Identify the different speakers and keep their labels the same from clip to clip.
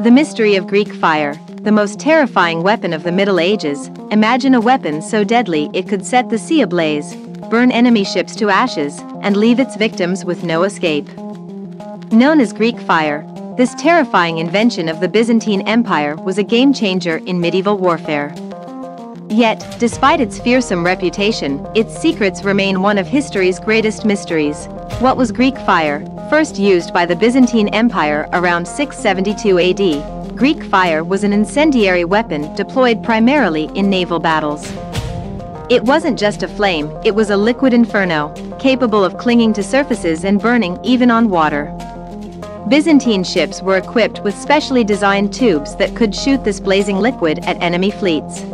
Speaker 1: The mystery of Greek fire, the most terrifying weapon of the Middle Ages. Imagine a weapon so deadly it could set the sea ablaze, burn enemy ships to ashes, and leave its victims with no escape. Known as Greek fire, this terrifying invention of the Byzantine Empire was a game changer in medieval warfare. Yet, despite its fearsome reputation, its secrets remain one of history's greatest mysteries. What was Greek fire, first used by the Byzantine Empire around 672 AD? Greek fire was an incendiary weapon deployed primarily in naval battles. It wasn't just a flame, it was a liquid inferno, capable of clinging to surfaces and burning even on water. Byzantine ships were equipped with specially designed tubes that could shoot this blazing liquid at enemy fleets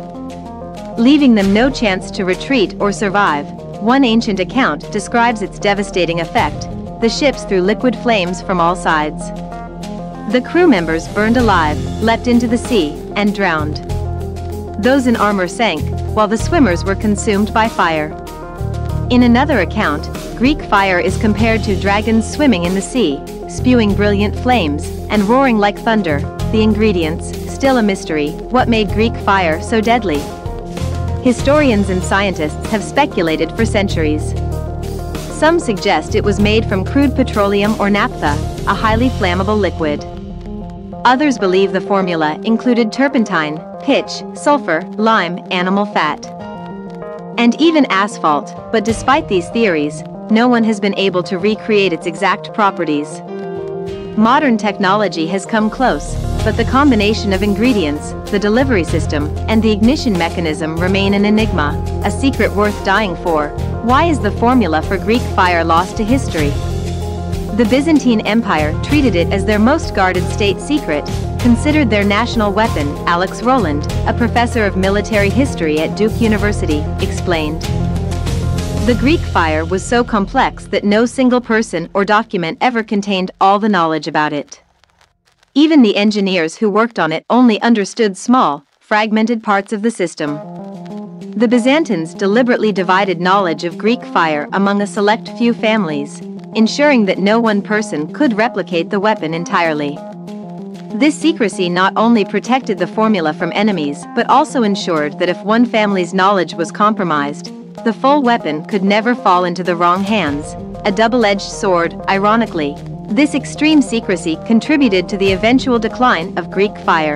Speaker 1: leaving them no chance to retreat or survive. One ancient account describes its devastating effect. The ships threw liquid flames from all sides. The crew members burned alive, leapt into the sea, and drowned. Those in armor sank, while the swimmers were consumed by fire. In another account, Greek fire is compared to dragons swimming in the sea, spewing brilliant flames, and roaring like thunder. The ingredients, still a mystery, what made Greek fire so deadly? Historians and scientists have speculated for centuries. Some suggest it was made from crude petroleum or naphtha, a highly flammable liquid. Others believe the formula included turpentine, pitch, sulfur, lime, animal fat, and even asphalt, but despite these theories, no one has been able to recreate its exact properties. Modern technology has come close, but the combination of ingredients, the delivery system, and the ignition mechanism remain an enigma, a secret worth dying for. Why is the formula for Greek fire lost to history? The Byzantine Empire treated it as their most guarded state secret, considered their national weapon, Alex Roland, a professor of military history at Duke University, explained. The Greek fire was so complex that no single person or document ever contained all the knowledge about it. Even the engineers who worked on it only understood small, fragmented parts of the system. The Byzantines deliberately divided knowledge of Greek fire among a select few families, ensuring that no one person could replicate the weapon entirely. This secrecy not only protected the formula from enemies but also ensured that if one family's knowledge was compromised, the full weapon could never fall into the wrong hands, a double-edged sword, ironically, this extreme secrecy contributed to the eventual decline of Greek fire.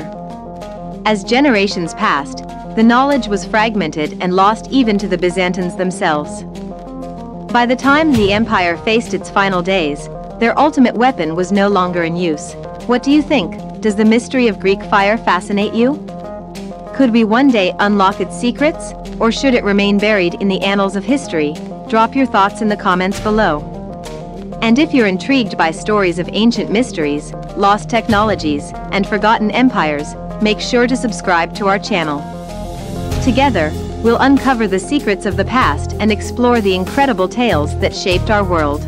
Speaker 1: As generations passed, the knowledge was fragmented and lost even to the Byzantines themselves. By the time the empire faced its final days, their ultimate weapon was no longer in use. What do you think? Does the mystery of Greek fire fascinate you? Could we one day unlock its secrets, or should it remain buried in the annals of history? Drop your thoughts in the comments below. And if you're intrigued by stories of ancient mysteries, lost technologies, and forgotten empires, make sure to subscribe to our channel. Together, we'll uncover the secrets of the past and explore the incredible tales that shaped our world.